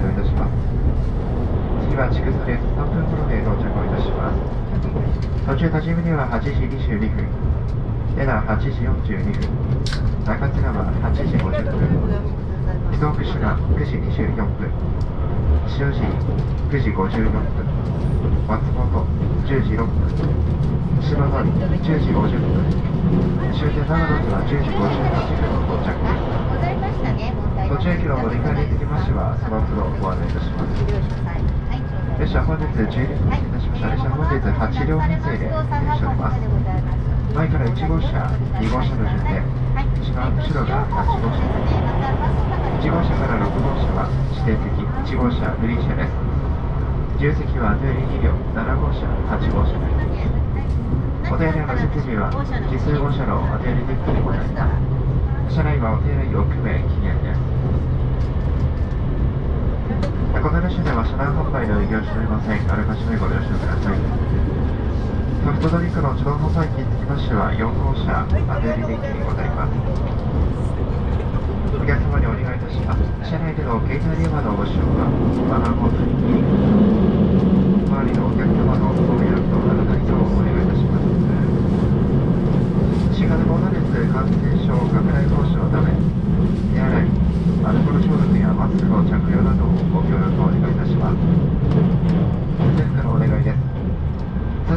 案内いたします。次は千草です。3分頃で到着をいたします。途中立ち見には8時22分。エナ8時42分。中津川8時50分。伊東串が9時24分。塩尻9時54分。松本10時6分。篠崎10時50分。終点長野には10時58分の到着です。途中駅の乗り換えにつきましてはその都度ご案内いたします。列車本日12分いたしました。列車本日8両編成で停止しております。前から1号車2号車の順で一番後ろが8号車です1号車から6号車は指定席1号車グリーン車です。自由席は上2両7号車8号車ですお手洗いの設備は奇数号車のお手洗いデッキにございます。車内はお手洗いを含め禁煙では車内販売の営業しておりません。あらかじめご了承ください。ソフトドリンクの自動販売機につきましては4号車アデリデッキにございます。お客様にお願いいたします。車内での携帯電話のご使用はマナーモードに周りのお客様のご迷惑とならないようお願いいたします。新型コロナウイルス感染症拡大防止のため手洗いアルコール消毒やマスクの着用などをご協力お願いいたします全からお願いです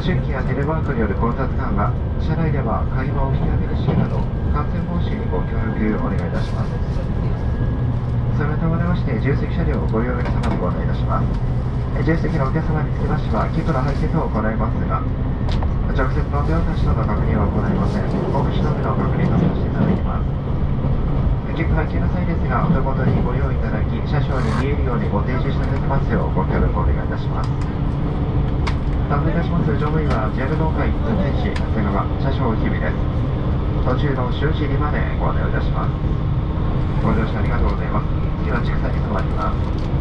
通信機やテレワークによる混雑緩和車内では会話を引き上げる支援など感染防止にご協力お願いいたします。それに伴いまして重積車両をご利用の皆様にご案内いたします重積のお客様につきましては切符の配布を行いますが直接の手渡しとの確認は行いません。お口のみの確認とさせていただきます。切符配給の際ですがお手元にご用意いただき車掌に見えるようにご提示していただきますようご協力お願いいたします。担当いたします乗務員は JR 東海運転士長谷川車掌日々です。途中の周知里までご案内をいたします。ご乗車ありがとうございます。次は千草に停まります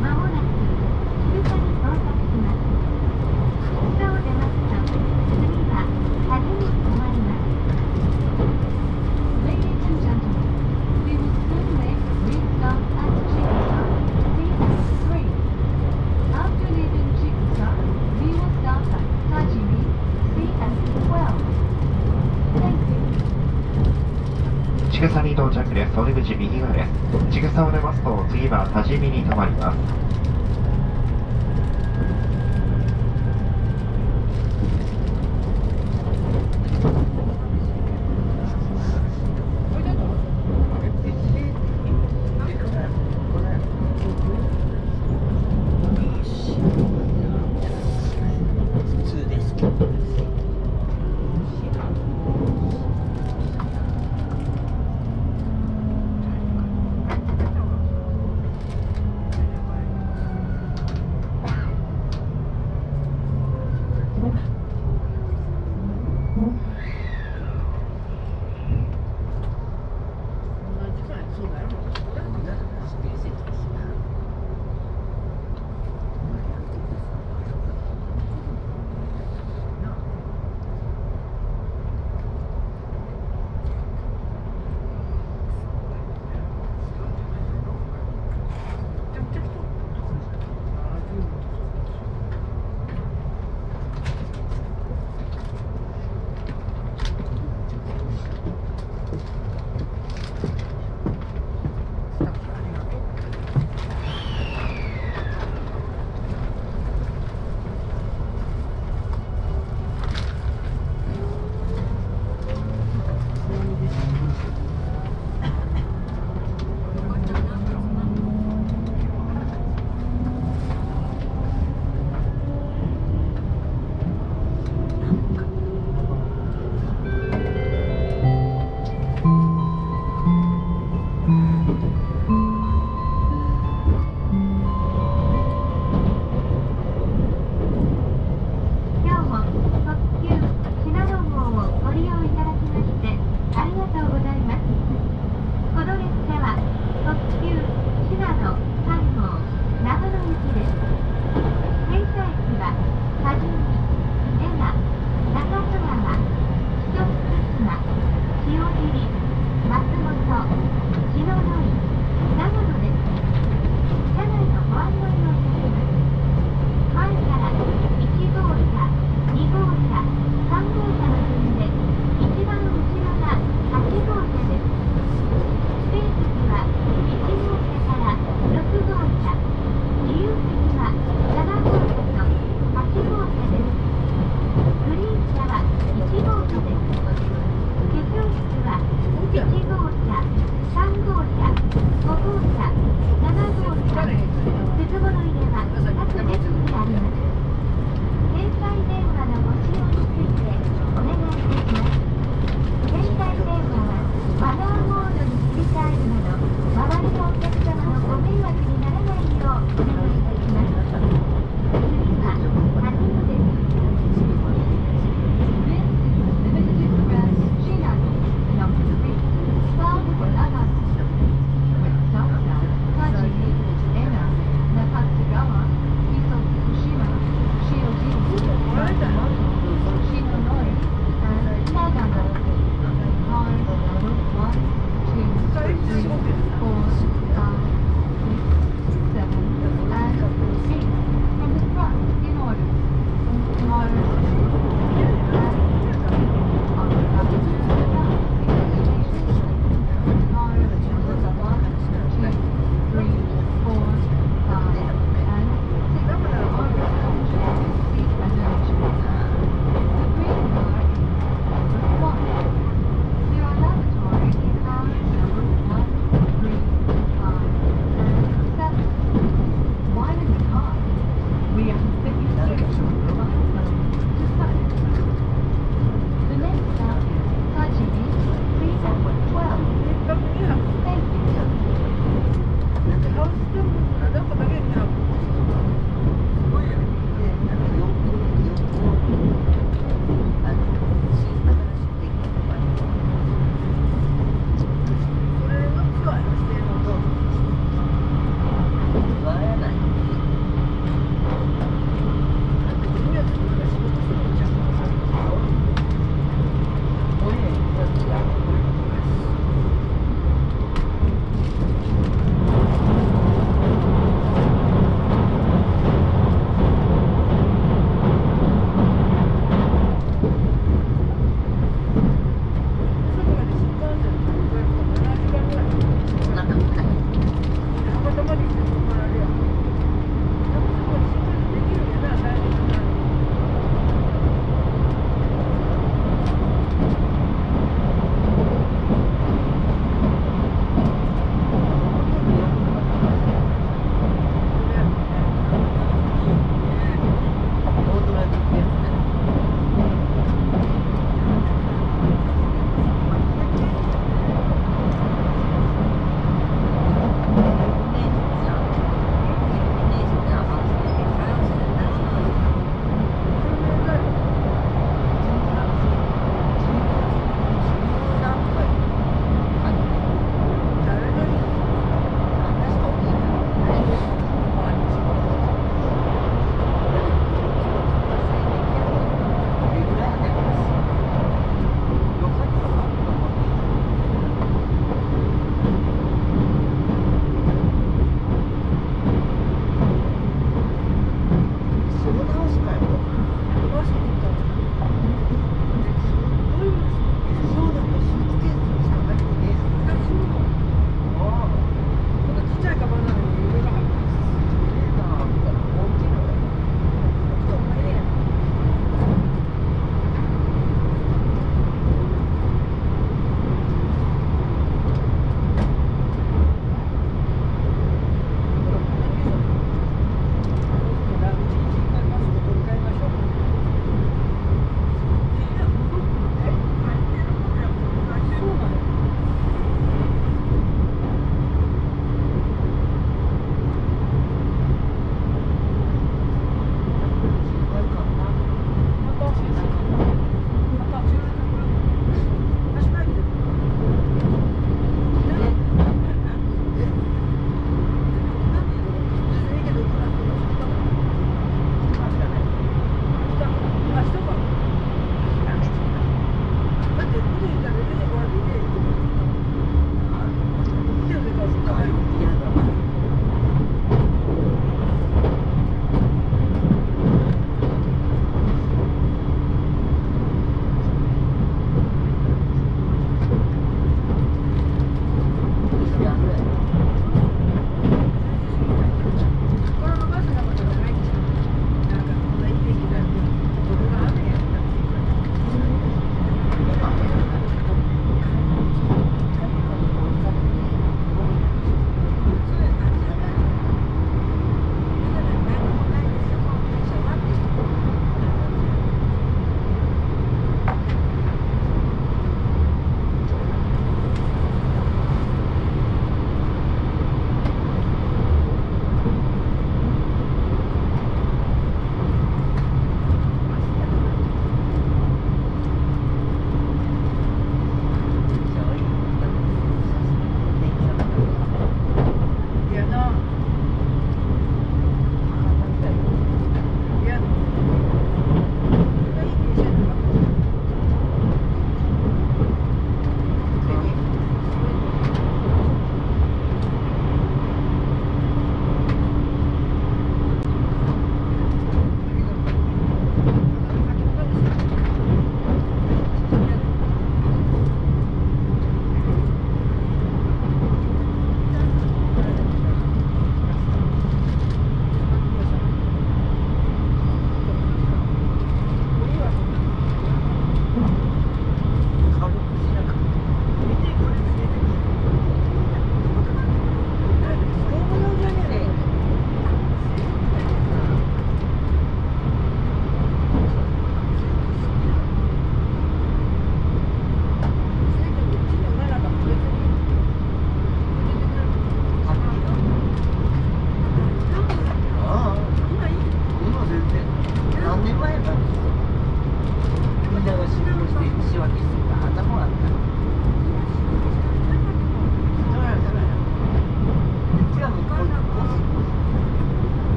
まもなく通過に到着します。そう出ますと、次は旅に止まります。Ladies and gentlemen, we will soon make restart at Chickasaw, C3. After leaving Chickasaw, we will stop at Tajimi, CS12. Thank you. 千草に到着です。お出口右側です。口草を出ますと、次は多治見に停まります。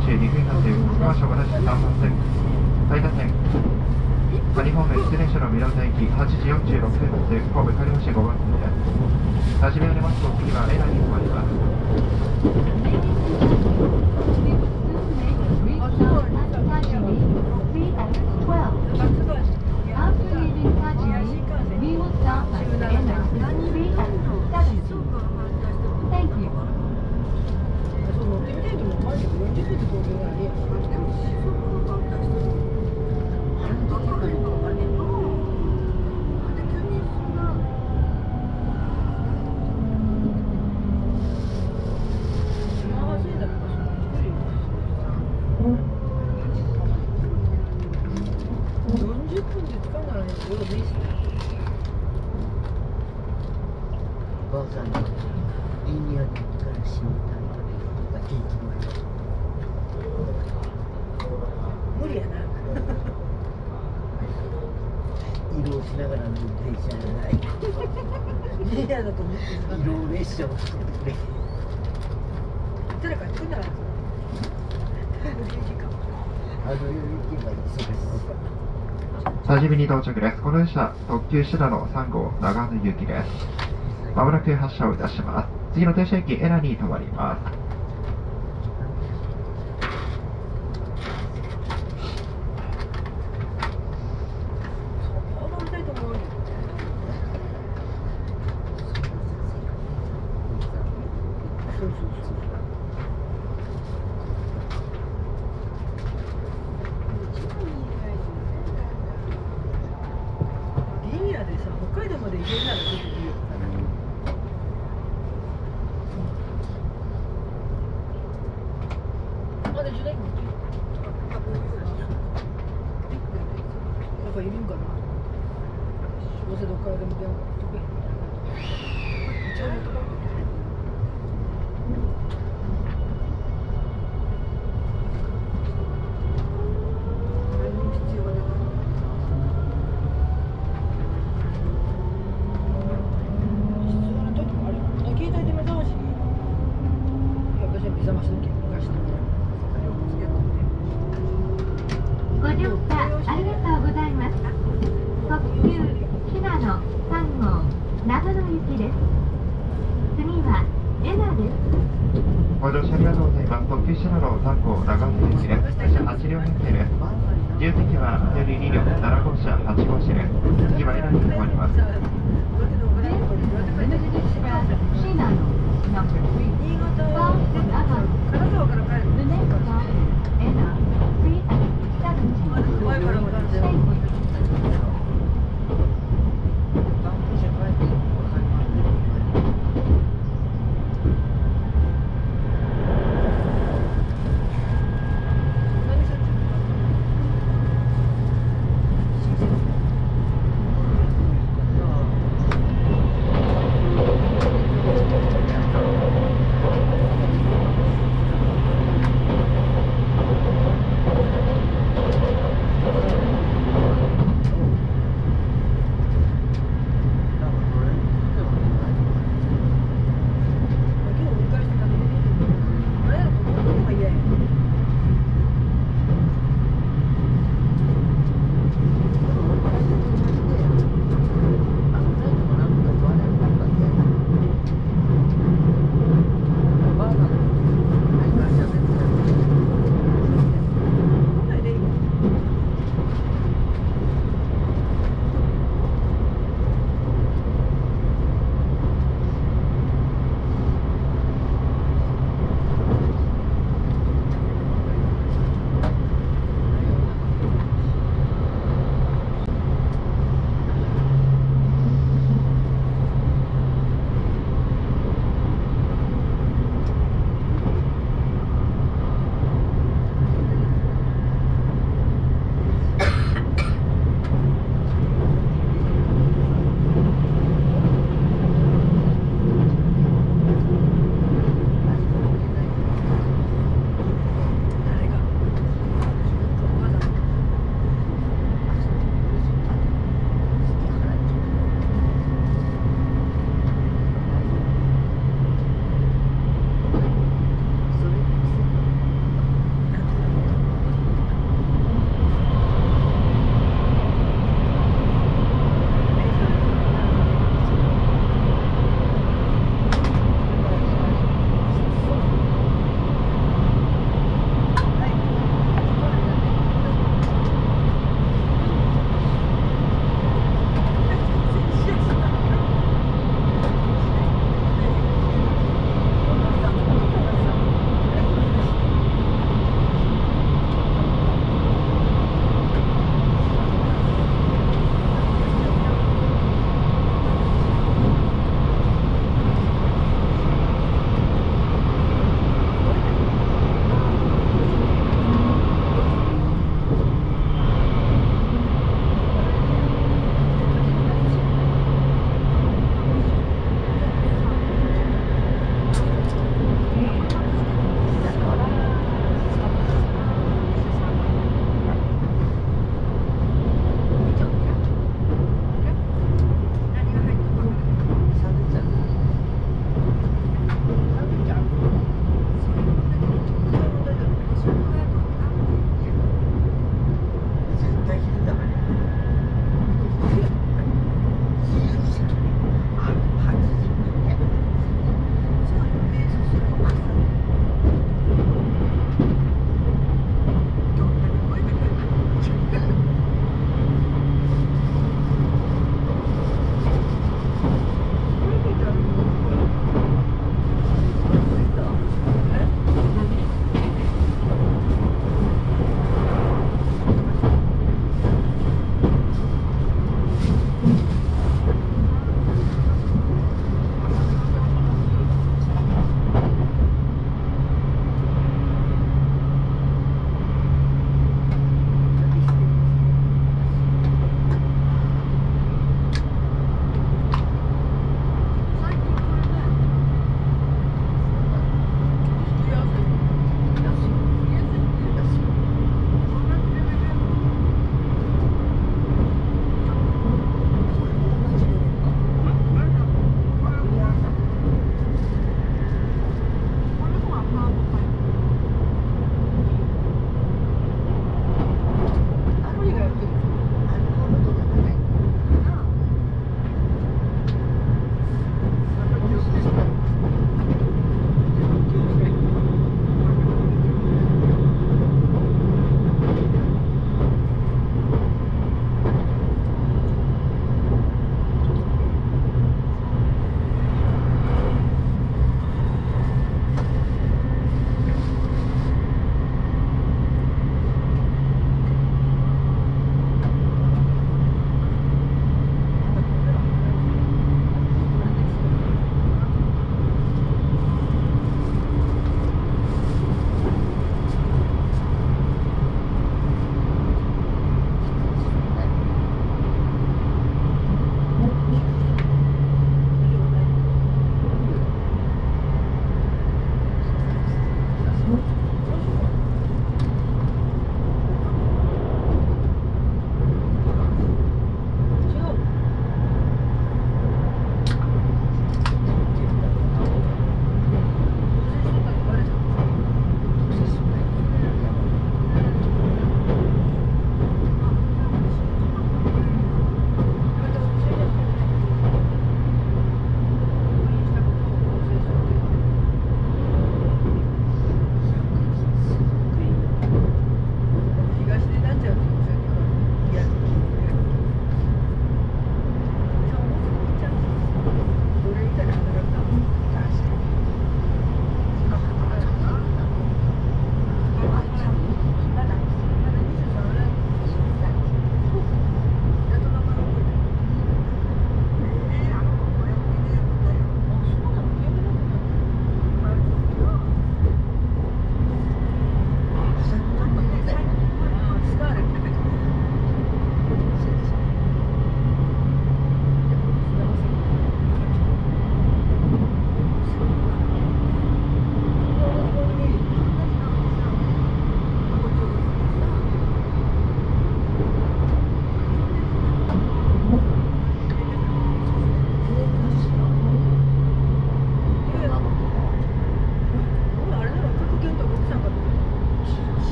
中2分発小川小和田市3番線最多線仮方面自転の駅8時46分発神戸仮橋5番線です。始められますと次はエラに変わりますに到着です。この列車、特急シダの3号、長野行きです。まもなく発車をいたします。次の停車駅、エラに停まります。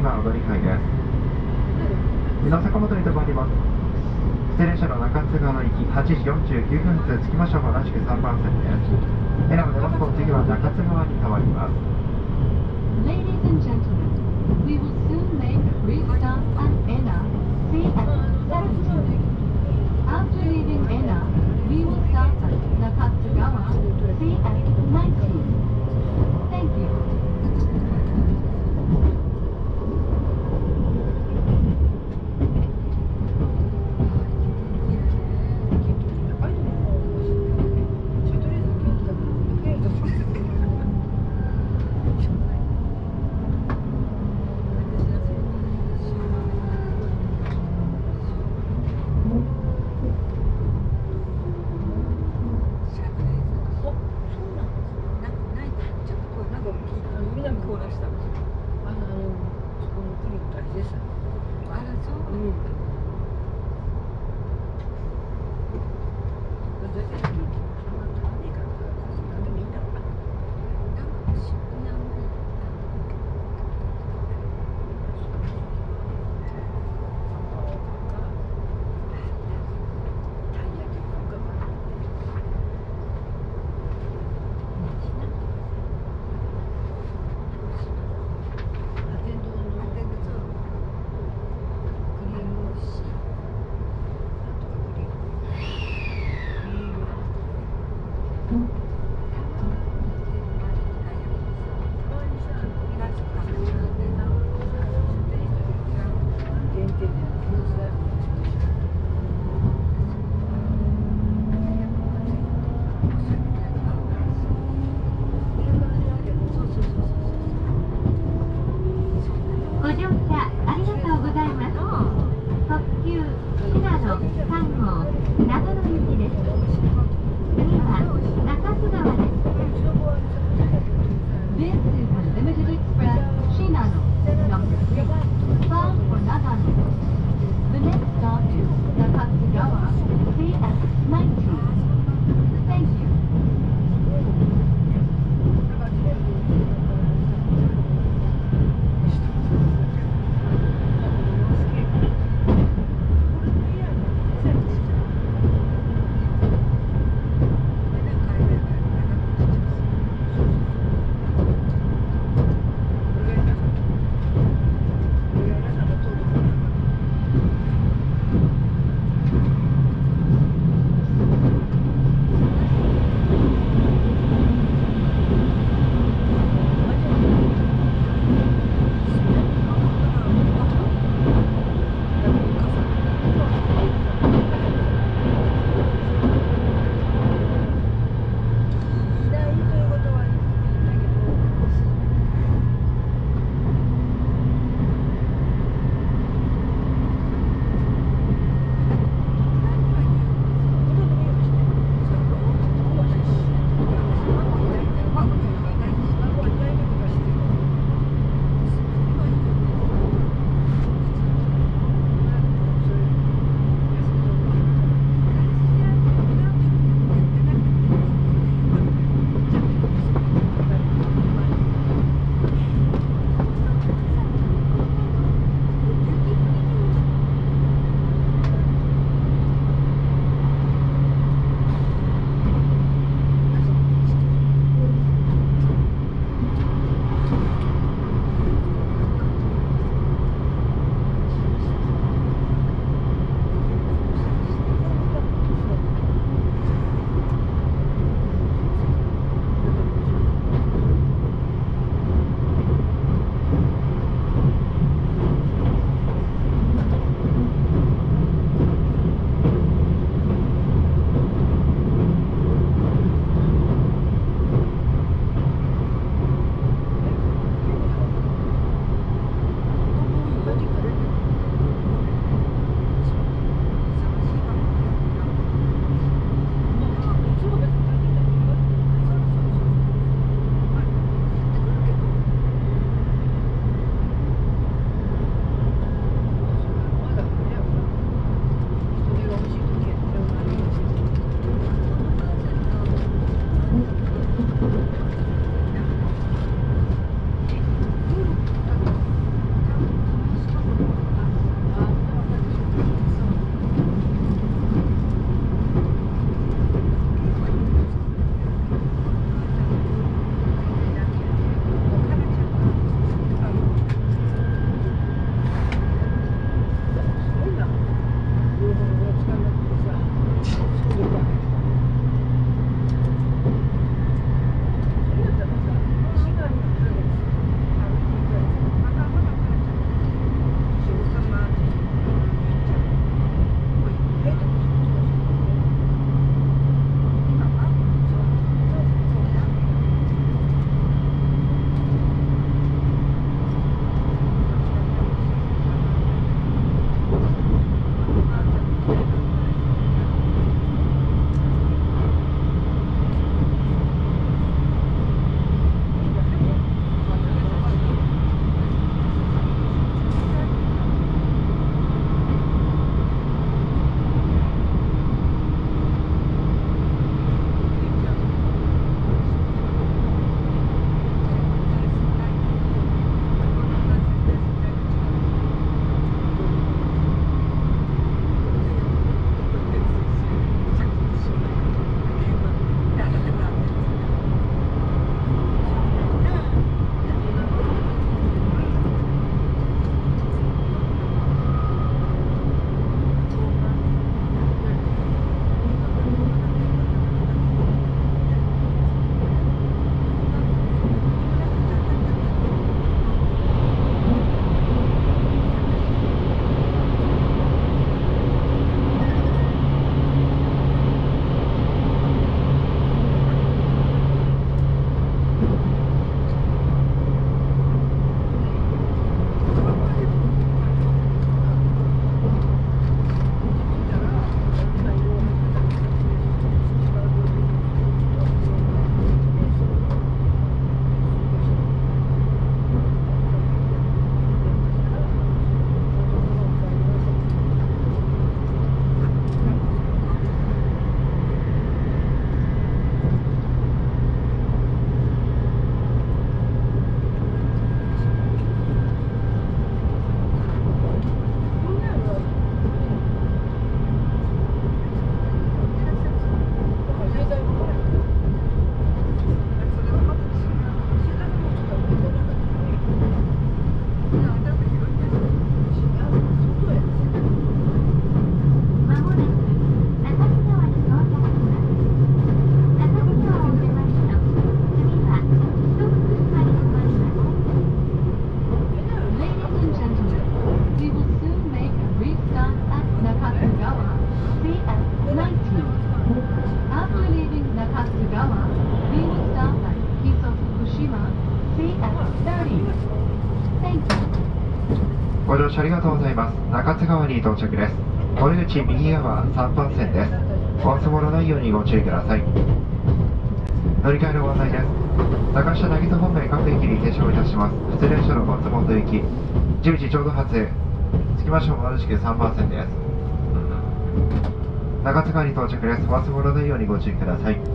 智鉄道線は踊り会です美濃坂本に停まりますステレ車の中津川の行き8時49分発着きましょう同じく3番線ですエナの出ますと次は中津川に停まります Ladies and gentlemen, we will soon make restart at Enna, see at 17. After leaving Enna, we will stop at Nakatsugawa, see at 19. 乗車ありがとうございます。中津川に到着です。お出口右側3番線です。お忘れないようにご注意ください。乗り換えのご案内です。高下渚方面各駅に停車をいたします。失礼所の松本行き、10時ちょうど発、着きましょう同じく3番線です。中津川に到着です。忘れないようにご注意ください。